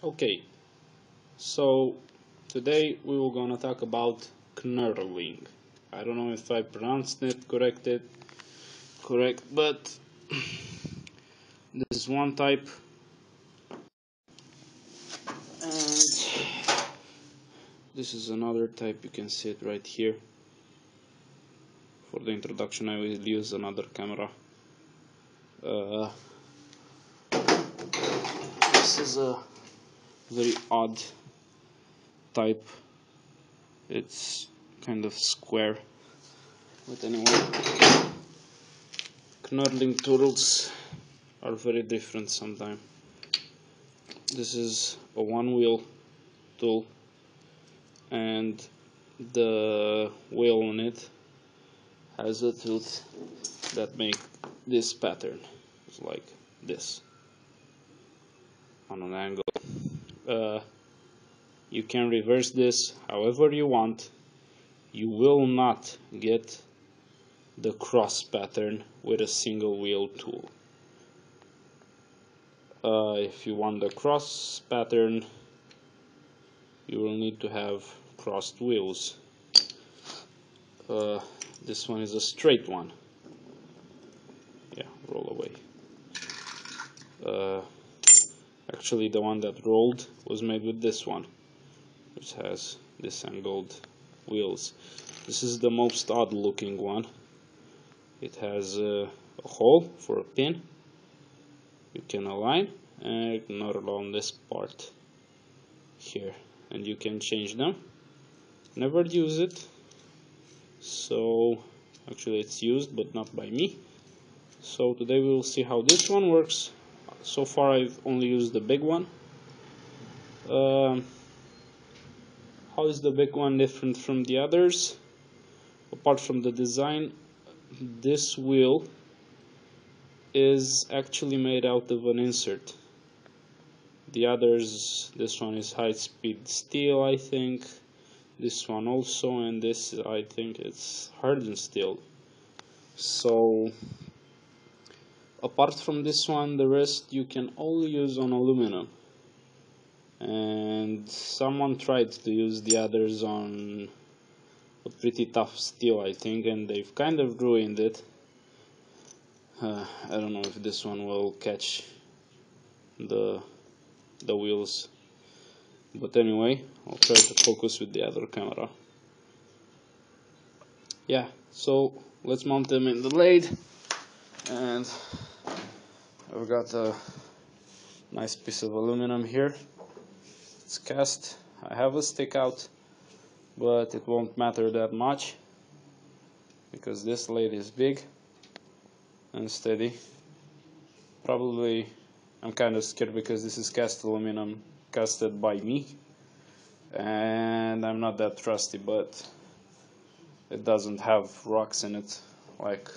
Okay, so today we were gonna talk about knurling. I don't know if I pronounced it corrected, correct, but this is one type, and this is another type. You can see it right here. For the introduction, I will use another camera. Uh, this is a very odd type. It's kind of square. But anyway, knurling tools are very different sometimes. This is a one wheel tool and the wheel on it has a tooth that make this pattern. It's like this on an angle uh, you can reverse this however you want. You will not get the cross pattern with a single wheel tool. Uh, if you want the cross pattern you will need to have crossed wheels. Uh, this one is a straight one. Yeah roll away. Uh, Actually the one that rolled was made with this one, which has this angled wheels. This is the most odd looking one. It has uh, a hole for a pin. You can align and not on this part here and you can change them. Never use it so actually it's used but not by me so today we will see how this one works so far I've only used the big one. Um, how is the big one different from the others? Apart from the design this wheel is actually made out of an insert. The others this one is high speed steel I think. This one also and this I think it's hardened steel. So apart from this one the rest you can only use on aluminum. And someone tried to use the others on a pretty tough steel I think and they've kind of ruined it. Uh, I don't know if this one will catch the the wheels. But anyway I'll try to focus with the other camera. Yeah so let's mount them in the lathe and I've got a nice piece of aluminum here. It's cast. I have a stick out but it won't matter that much because this blade is big and steady. Probably I'm kind of scared because this is cast aluminum casted by me and I'm not that trusty but it doesn't have rocks in it like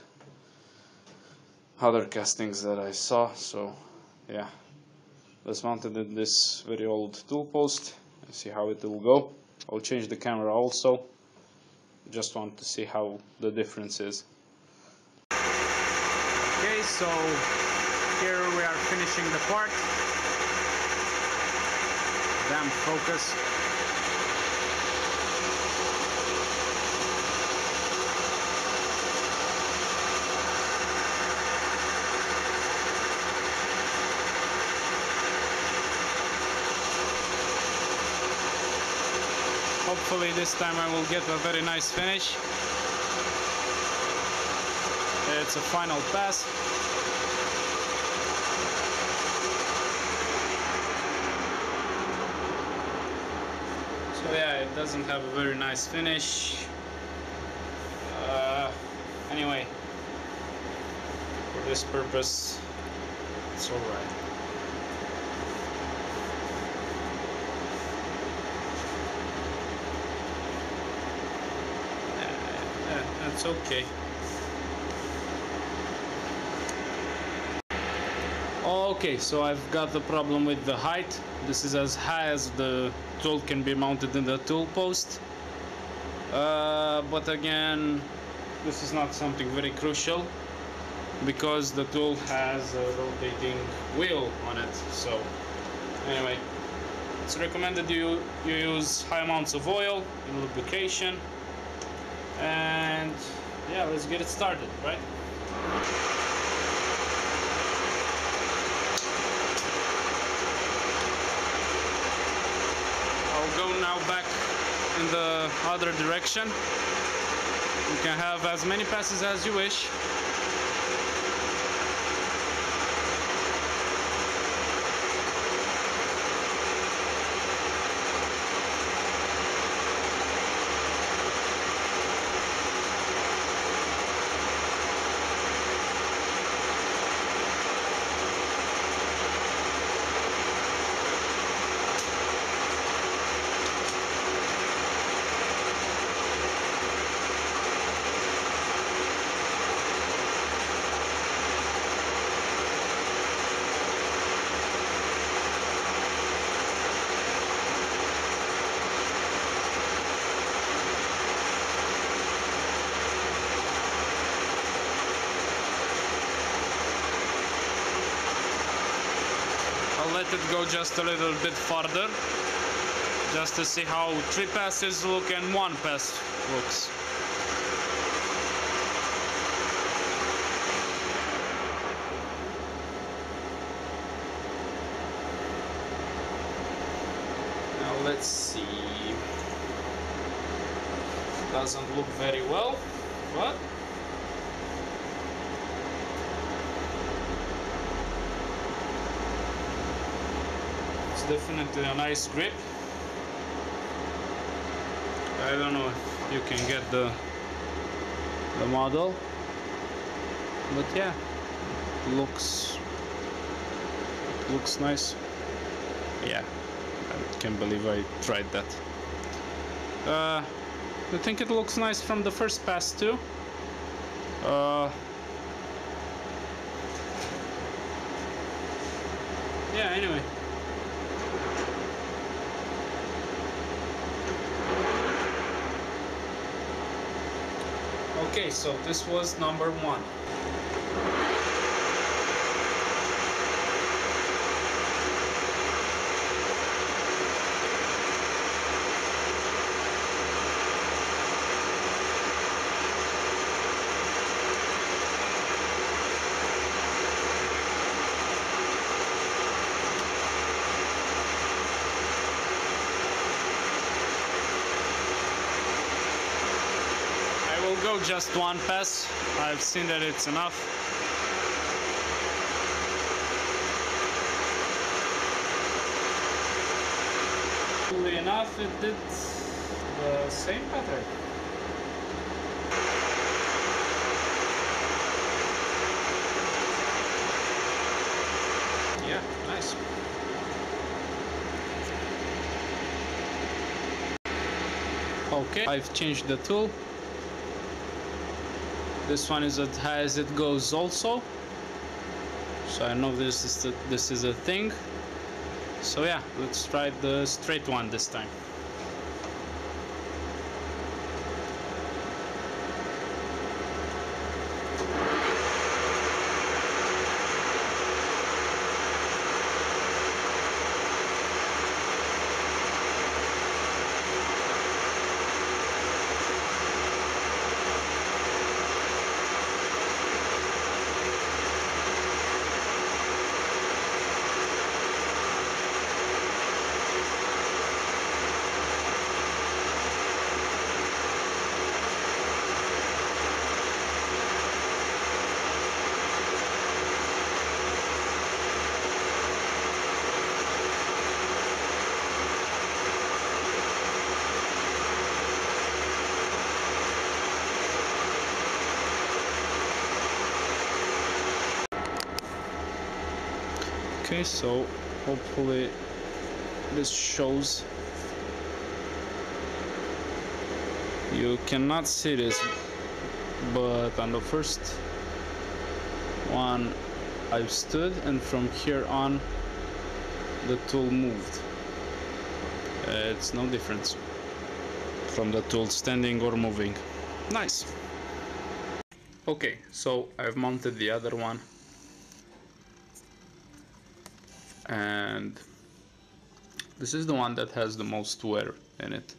other castings that I saw so yeah. In this very old tool post. And see how it will go. I'll change the camera also. Just want to see how the difference is. Okay so here we are finishing the part. Damn focus hopefully this time I will get a very nice finish. It's a final pass. So yeah it doesn't have a very nice finish. Uh, anyway for this purpose it's alright It's okay. Okay, so I've got the problem with the height. This is as high as the tool can be mounted in the tool post. Uh, but again, this is not something very crucial because the tool has a rotating wheel on it. So anyway, it's recommended you you use high amounts of oil in lubrication and let's get it started right? I'll go now back in the other direction. You can have as many passes as you wish It go just a little bit farther just to see how three passes look and one pass looks. Now let's see. Doesn't look very well, but definitely a nice grip. I don't know if you can get the the model, but yeah, it looks it looks nice. Yeah, I can't believe I tried that. Uh, I think it looks nice from the first pass too. Uh, yeah. Anyway. Okay, so this was number one. I will go just one pass. I've seen that it's enough. Fully enough, it did the same pattern. Yeah, nice. Okay, I've changed the tool. This one is as high as it goes also. So I know this is the, this is a thing. So yeah, let's try the straight one this time. Okay, so hopefully this shows. You cannot see this, but on the first one I've stood and from here on the tool moved. Uh, it's no difference from the tool standing or moving. Nice. Okay, so I've mounted the other one and This is the one that has the most wear in it.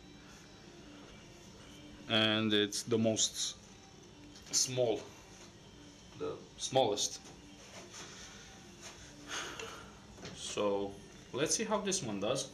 And it's the most small. The smallest. So let's see how this one does.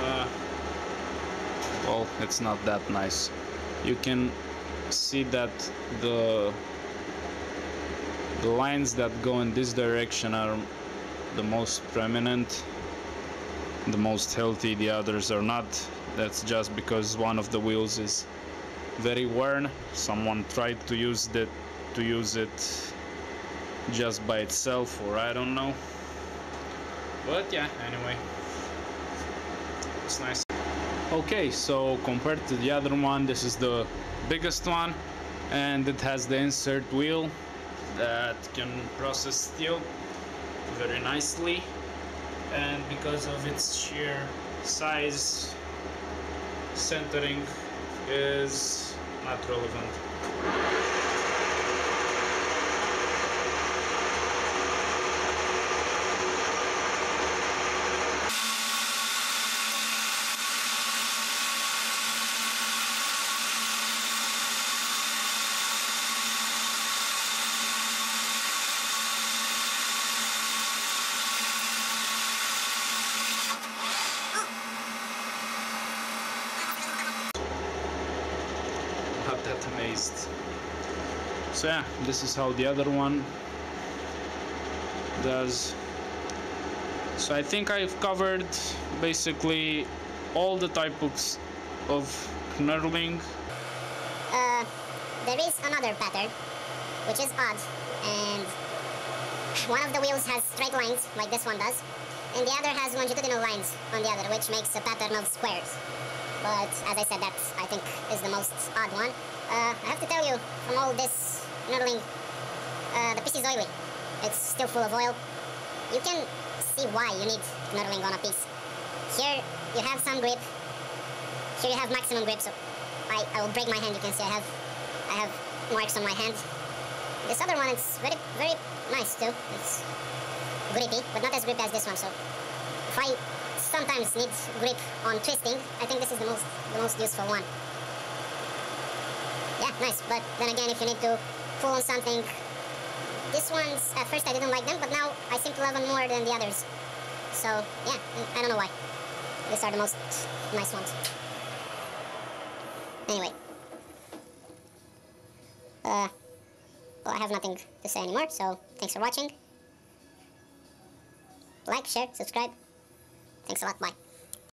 Uh, well, it's not that nice. You can see that the the lines that go in this direction are the most prominent, the most healthy. The others are not. That's just because one of the wheels is very worn. Someone tried to use that to use it just by itself, or I don't know. But yeah, anyway it's nice okay so compared to the other one this is the biggest one and it has the insert wheel that can process steel very nicely. And because of its sheer size centering is not relevant not So yeah, this is how the other one does. So I think I've covered basically all the types of knurling. Uh, there is another pattern, which is odd, and one of the wheels has straight lines, like this one does, and the other has longitudinal lines on the other, which makes a pattern of squares. But as I said, that I think is the most odd one. Uh, I have to tell you, from all this knurling, uh, the piece is oily. It's still full of oil. You can see why you need knurling on a piece. Here you have some grip. Here you have maximum grip, so I, I will break my hand. You can see I have I have marks on my hand. This other one it's very very nice too. It's grippy, but not as grippy as this one. So if I sometimes need grip on twisting, I think this is the most the most useful one. Nice. But then again, if you need to pull on something, this ones at first I didn't like them, but now I seem to love them more than the others. So yeah, I don't know why. These are the most nice ones. Anyway. Uh, well, I have nothing to say anymore, so thanks for watching. Like, share, subscribe. Thanks a lot, bye.